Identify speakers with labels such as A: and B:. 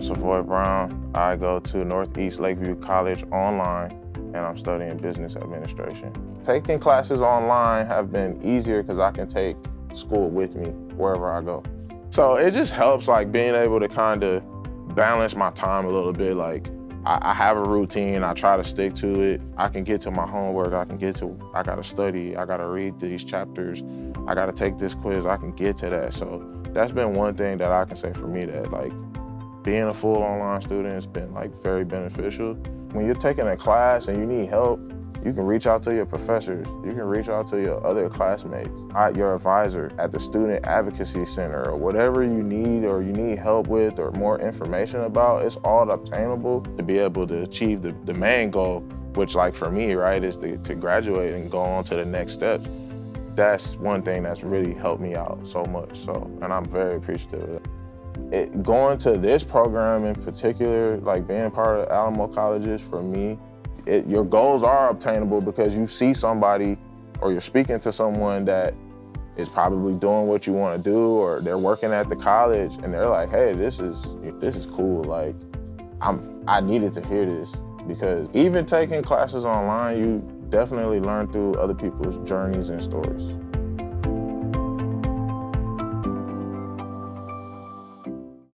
A: I'm Savoy Brown. I go to Northeast Lakeview College online and I'm studying business administration. Taking classes online have been easier because I can take school with me wherever I go. So it just helps like being able to kind of balance my time a little bit. Like I, I, have a routine, I try to stick to it. I can get to my homework, I can get to, I gotta study, I gotta read these chapters, I gotta take this quiz, I can get to that. So that's been one thing that I can say for me that like being a full online student has been like very beneficial. When you're taking a class and you need help, you can reach out to your professors. You can reach out to your other classmates, at your advisor at the Student Advocacy Center or whatever you need or you need help with or more information about, it's all obtainable to be able to achieve the, the main goal, which like for me, right, is to, to graduate and go on to the next steps. That's one thing that's really helped me out so much. So, and I'm very appreciative of that it, going to this program in particular, like being a part of Alamo Colleges, for me, it, your goals are obtainable because you see somebody or you're speaking to someone that is probably doing what you want to do or they're working at the college and they're like, hey, this is this is cool. Like, I'm I needed to hear this because even taking classes online, you definitely learn through other people's journeys and stories.